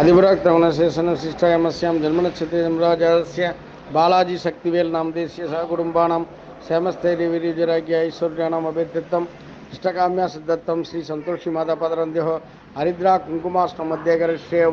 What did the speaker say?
अधिपुराक्तमनशेषणशिष्टायामस्यां जन्मनक्षत्रियम्राजस्य बालाजी शक्तिवेल् नामदेस्य देशीय कुटुम्बानां श्यामस्थैर्यवीर्यजराज्ञ ऐश्वर्याणाम् अभेद्यत्तम् इष्टकाम्या सिद्धत्तं श्री संतोषी माता पदरन्ध्योः हरिद्रा कुङ्कुमाष्टमध्ये करिष्ये